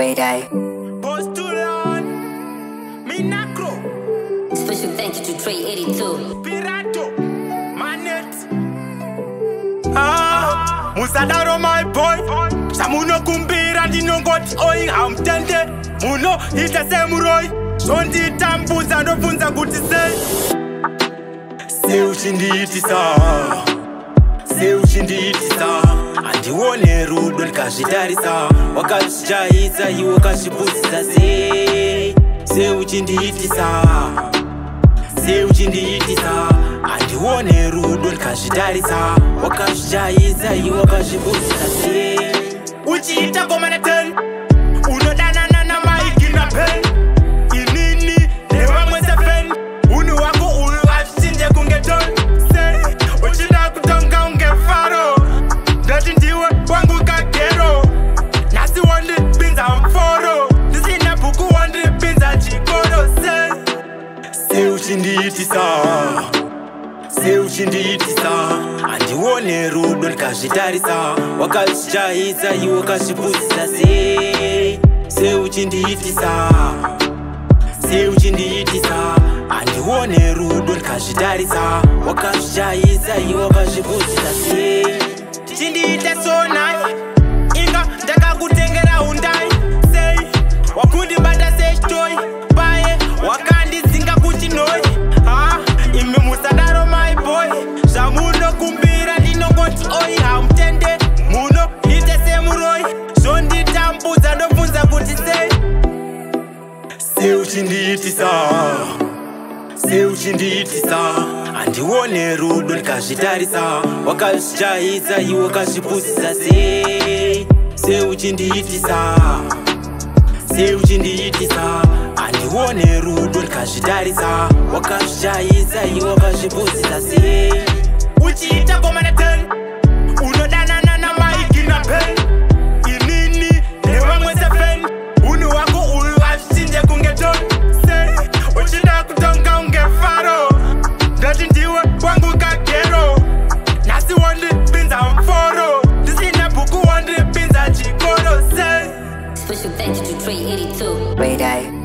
way day. Postulan, Minacro. Special thank you to Trey 82. Pirato, Manet. Ah, Musadaro, my boy. Samuno kumbira ndinongoti oi hamutende muno ita semuroi zvondiitambudza ndobvunza kuti sei seuchindiitisa seuchindiitisa handione rudo ndikazvitarisa wakazvijaisa iwe ukazvibudzisa sei seuchindiitisa seuchindiitisa handione rudo ndikazvitarisa wakazvijaisa iwe ukazvibudzisa sei uchiita komana 10 seuchindiitisa handione rudo ndikazvitarisa wakazvichaisa iwo kazvibudzisa sei seuchindiitisa seuchindiitisa handione rudo ndikazvitarisa wakazvichaisa iwo kazvibudzisa sei chindiita sonai uchindiitisa seuchindiitisa handione rudo ndikazvitarisa wakazvijaisa iwe ukazvipusisa sei seuchindiitisa seuchindiitisa handione rudo ndikazvitarisa wakazvijaisa iwe ukazvipusisa sei every day.